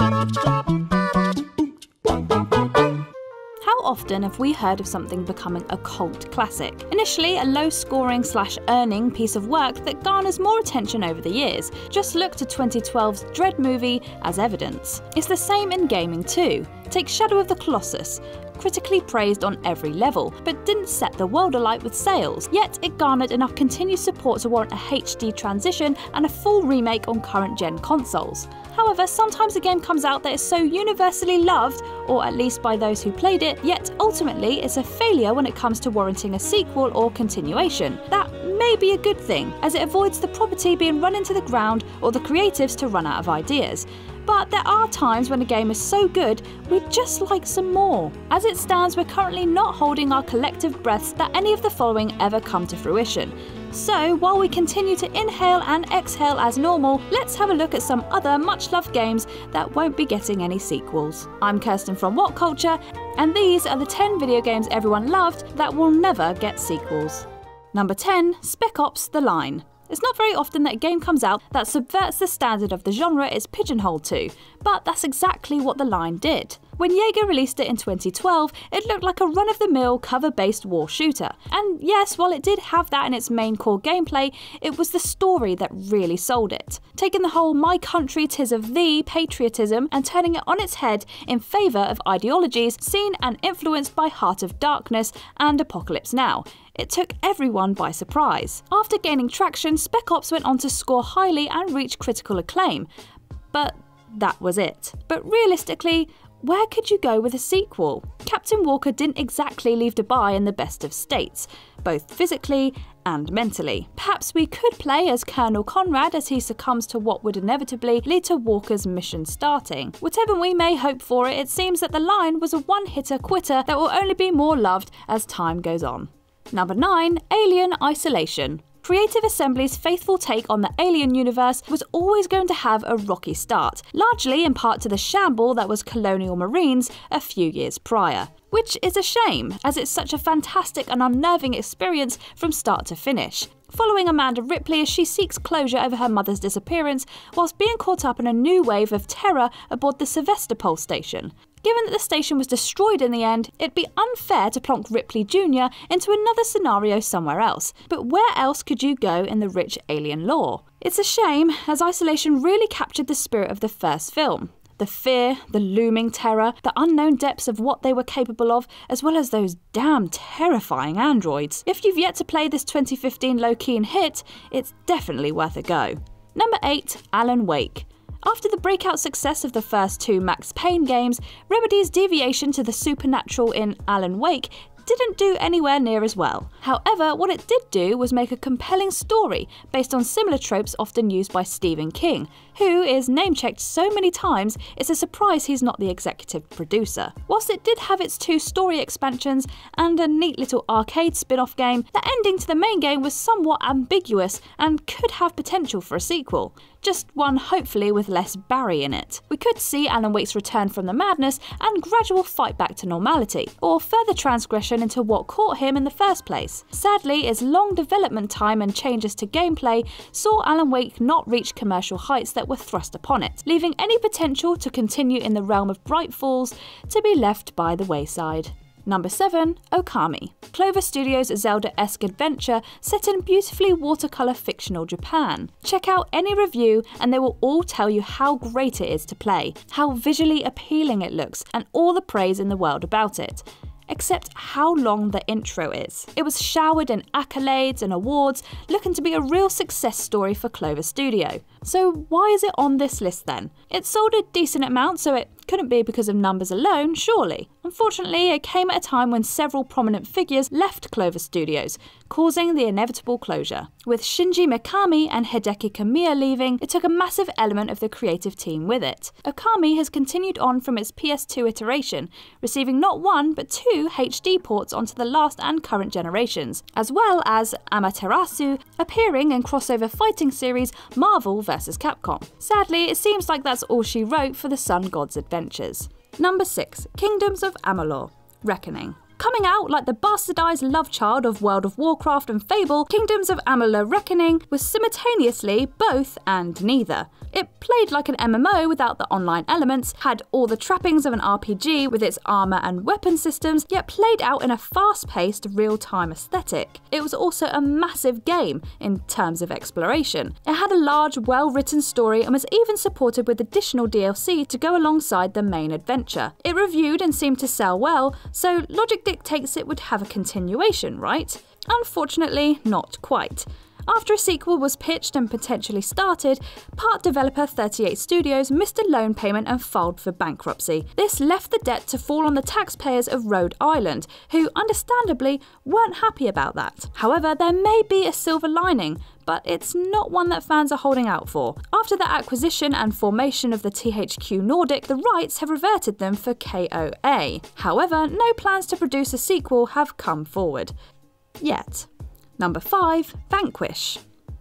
How often have we heard of something becoming a cult classic? Initially, a low scoring slash earning piece of work that garners more attention over the years. Just look to 2012's Dredd movie as evidence. It's the same in gaming too. Take Shadow of the Colossus, critically praised on every level, but didn't set the world alight with sales. Yet it garnered enough continued support to warrant a HD transition and a full remake on current gen consoles. However, sometimes a game comes out that is so universally loved, or at least by those who played it, yet ultimately it's a failure when it comes to warranting a sequel or continuation. That may be a good thing, as it avoids the property being run into the ground or the creatives to run out of ideas. But there are times when a game is so good, we'd just like some more. As it stands, we're currently not holding our collective breaths that any of the following ever come to fruition. So, while we continue to inhale and exhale as normal, let's have a look at some other much loved games that won't be getting any sequels. I'm Kirsten from What Culture, and these are the 10 video games everyone loved that will never get sequels. Number 10 Spec Ops The Line. It's not very often that a game comes out that subverts the standard of the genre it's pigeonholed to, but that's exactly what The Line did. When Yager released it in 2012, it looked like a run of the mill cover based war shooter. And yes, while it did have that in its main core gameplay, it was the story that really sold it. Taking the whole my country tis of thee patriotism and turning it on its head in favour of ideologies seen and influenced by Heart of Darkness and Apocalypse Now. It took everyone by surprise. After gaining traction, Spec Ops went on to score highly and reach critical acclaim. But that was it. But realistically, where could you go with a sequel? Captain Walker didn't exactly leave Dubai in the best of states, both physically and mentally. Perhaps we could play as Colonel Conrad as he succumbs to what would inevitably lead to Walker's mission starting. Whatever we may hope for it, it seems that the line was a one hitter quitter that will only be more loved as time goes on. Number 9 Alien Isolation. Creative Assembly's faithful take on the Alien universe was always going to have a rocky start, largely in part to the shamble that was Colonial Marines a few years prior. Which is a shame, as it's such a fantastic and unnerving experience from start to finish. Following Amanda Ripley as she seeks closure over her mother's disappearance, whilst being caught up in a new wave of terror aboard the Sevastopol station. Given that the station was destroyed in the end, it'd be unfair to plonk Ripley Jr. into another scenario somewhere else. But where else could you go in the rich alien lore? It's a shame, as Isolation really captured the spirit of the first film. The fear, the looming terror, the unknown depths of what they were capable of, as well as those damn terrifying androids. If you've yet to play this 2015 low key hit, it's definitely worth a go. Number 8 Alan Wake. After the breakout success of the first two Max Payne games, Remedy's deviation to the supernatural in Alan Wake didn't do anywhere near as well. However, what it did do was make a compelling story based on similar tropes often used by Stephen King, who is name checked so many times it's a surprise he's not the executive producer. Whilst it did have its two story expansions and a neat little arcade spin off game, the ending to the main game was somewhat ambiguous and could have potential for a sequel just one hopefully with less Barry in it. We could see Alan Wake's return from the madness and gradual fight back to normality, or further transgression into what caught him in the first place. Sadly, its long development time and changes to gameplay saw Alan Wake not reach commercial heights that were thrust upon it, leaving any potential to continue in the realm of Bright Falls to be left by the wayside. Number 7. Okami. Clover Studios' Zelda esque adventure set in beautifully watercolour fictional Japan. Check out any review and they will all tell you how great it is to play, how visually appealing it looks, and all the praise in the world about it except how long the intro is. It was showered in accolades and awards, looking to be a real success story for Clover Studio. So, why is it on this list then? It sold a decent amount, so it couldn't be because of numbers alone, surely. Unfortunately, it came at a time when several prominent figures left Clover Studios, causing the inevitable closure. With Shinji Mikami and Hideki Kamiya leaving, it took a massive element of the creative team with it. Okami has continued on from its PS2 iteration, receiving not one but two HD ports onto the last and current generations, as well as Amaterasu appearing in crossover fighting series Marvel vs. Capcom. Sadly, it seems like that's all she wrote for the Sun God's adventures. Number 6 Kingdoms of Amalur Reckoning. Coming out like the bastardized love child of World of Warcraft and Fable, Kingdoms of Amalur Reckoning was simultaneously both and neither. It played like an MMO without the online elements, had all the trappings of an RPG with its armour and weapon systems, yet played out in a fast paced, real time aesthetic. It was also a massive game in terms of exploration. It had a large, well written story and was even supported with additional DLC to go alongside the main adventure. It reviewed and seemed to sell well, so logic dictates it would have a continuation, right? Unfortunately, not quite. After a sequel was pitched and potentially started, part developer 38 Studios missed a loan payment and filed for bankruptcy. This left the debt to fall on the taxpayers of Rhode Island, who understandably weren't happy about that. However, there may be a silver lining, but it's not one that fans are holding out for. After the acquisition and formation of the THQ Nordic, the rights have reverted them for KOA. However, no plans to produce a sequel have come forward. Yet. Number 5. Vanquish.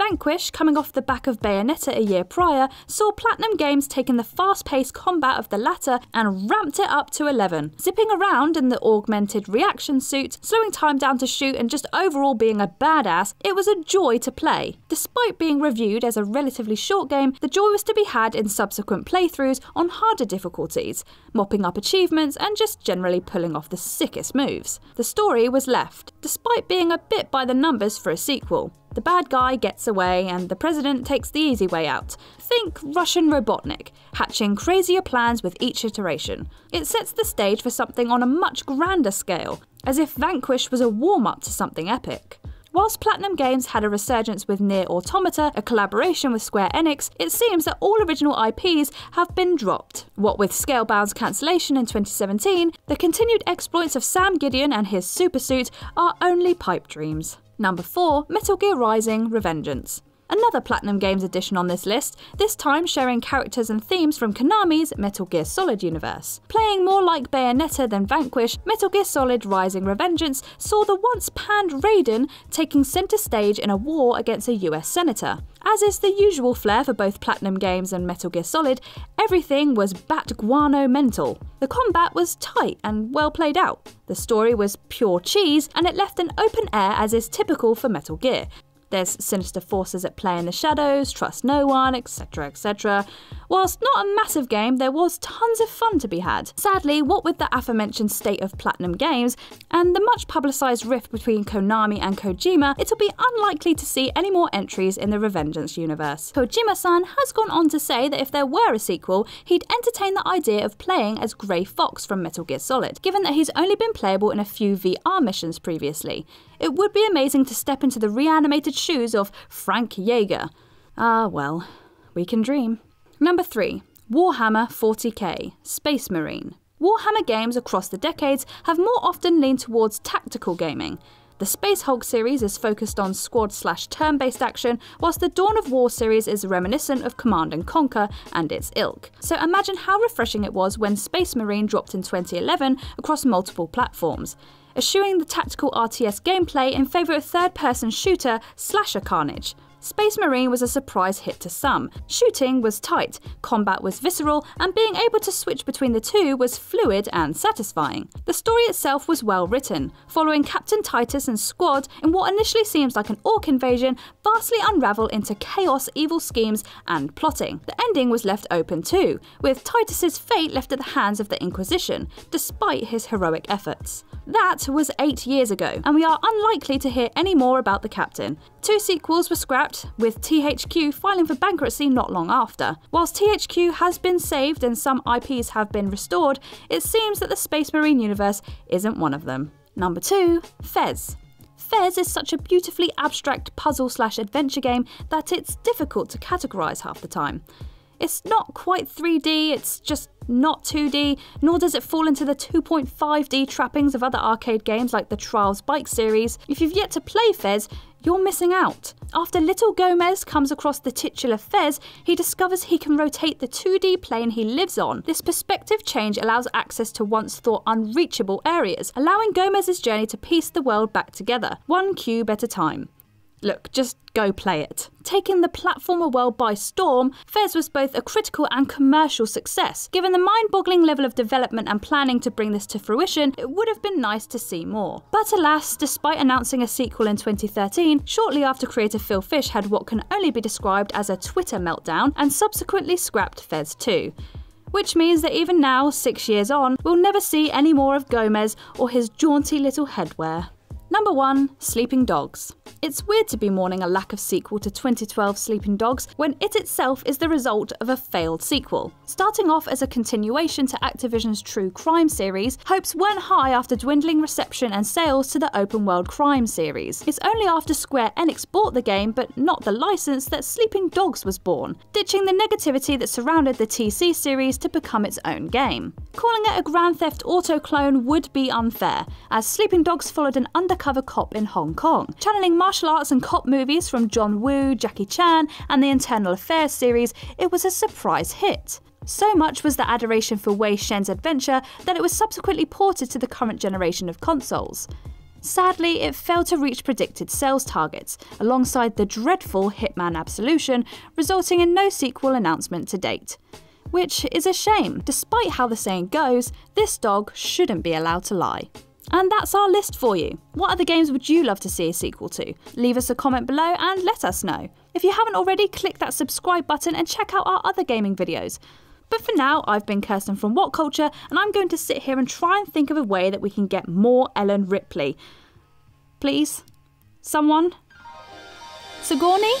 Vanquish, coming off the back of Bayonetta a year prior, saw Platinum Games taking the fast paced combat of the latter and ramped it up to 11. Zipping around in the augmented reaction suit, slowing time down to shoot, and just overall being a badass, it was a joy to play. Despite being reviewed as a relatively short game, the joy was to be had in subsequent playthroughs on harder difficulties, mopping up achievements, and just generally pulling off the sickest moves. The story was left, despite being a bit by the numbers for a sequel. The bad guy gets away and the president takes the easy way out. Think Russian Robotnik, hatching crazier plans with each iteration. It sets the stage for something on a much grander scale, as if Vanquish was a warm up to something epic. Whilst Platinum Games had a resurgence with Nier Automata, a collaboration with Square Enix, it seems that all original IPs have been dropped. What with Scalebound's cancellation in 2017, the continued exploits of Sam Gideon and his supersuit are only pipe dreams. Number 4, Metal Gear Rising Revengeance. Another Platinum Games edition on this list, this time sharing characters and themes from Konami's Metal Gear Solid universe. Playing more like Bayonetta than Vanquish, Metal Gear Solid Rising Revengeance saw the once panned Raiden taking centre stage in a war against a US senator. As is the usual flair for both Platinum Games and Metal Gear Solid, everything was bat guano mental. The combat was tight and well played out. The story was pure cheese, and it left an open air as is typical for Metal Gear. There's sinister forces at play in the shadows, trust no one, etc. etc. Whilst not a massive game, there was tons of fun to be had. Sadly, what with the aforementioned state of Platinum Games and the much publicised rift between Konami and Kojima, it'll be unlikely to see any more entries in the Revengeance universe. Kojima san has gone on to say that if there were a sequel, he'd entertain the idea of playing as Grey Fox from Metal Gear Solid, given that he's only been playable in a few VR missions previously. It would be amazing to step into the reanimated shoes of Frank Jaeger. Ah, well, we can dream. Number 3. Warhammer 40k Space Marine. Warhammer games across the decades have more often leaned towards tactical gaming. The Space Hulk series is focused on squad slash turn based action, whilst the Dawn of War series is reminiscent of Command and Conquer and its ilk. So imagine how refreshing it was when Space Marine dropped in 2011 across multiple platforms eschewing the tactical RTS gameplay in favour of third person shooter Slasher Carnage. Space Marine was a surprise hit to some. Shooting was tight, combat was visceral, and being able to switch between the two was fluid and satisfying. The story itself was well written, following Captain Titus and squad in what initially seems like an orc invasion vastly unravel into chaos, evil schemes, and plotting. The ending was left open too, with Titus's fate left at the hands of the Inquisition, despite his heroic efforts. That was eight years ago, and we are unlikely to hear any more about the captain. Two sequels were scrapped, with THQ filing for bankruptcy not long after. Whilst THQ has been saved and some IPs have been restored, it seems that the Space Marine universe isn't one of them. Number 2. Fez. Fez is such a beautifully abstract puzzle slash adventure game that it's difficult to categorise half the time. It's not quite 3D, it's just not 2D, nor does it fall into the 2.5D trappings of other arcade games like the Trials Bike series. If you've yet to play Fez, you're missing out. After little Gomez comes across the titular Fez, he discovers he can rotate the 2D plane he lives on. This perspective change allows access to once thought unreachable areas, allowing Gomez's journey to piece the world back together, one cube at a time. Look, just go play it. Taking the platformer world by storm, Fez was both a critical and commercial success. Given the mind boggling level of development and planning to bring this to fruition, it would have been nice to see more. But alas, despite announcing a sequel in 2013, shortly after creator Phil Fish had what can only be described as a Twitter meltdown and subsequently scrapped Fez 2 which means that even now, six years on, we'll never see any more of Gomez or his jaunty little headwear. Number 1 Sleeping Dogs. It's weird to be mourning a lack of sequel to 2012 Sleeping Dogs when it itself is the result of a failed sequel. Starting off as a continuation to Activision's true crime series, hopes weren't high after dwindling reception and sales to the open world crime series. It's only after Square Enix bought the game, but not the license, that Sleeping Dogs was born, ditching the negativity that surrounded the TC series to become its own game. Calling it a Grand Theft Auto clone would be unfair, as Sleeping Dogs followed an undercover cop in Hong Kong, channeling martial arts and cop movies from John Woo, Jackie Chan, and the Infernal Affairs series, it was a surprise hit. So much was the adoration for Wei Shen's adventure that it was subsequently ported to the current generation of consoles. Sadly, it failed to reach predicted sales targets, alongside the dreadful Hitman Absolution, resulting in no sequel announcement to date which is a shame. Despite how the saying goes, this dog shouldn't be allowed to lie. And that's our list for you. What other games would you love to see a sequel to? Leave us a comment below and let us know. If you haven't already, click that subscribe button and check out our other gaming videos. But for now, I've been Kirsten from What Culture, and I'm going to sit here and try and think of a way that we can get more Ellen Ripley. Please? Someone? Sigourney?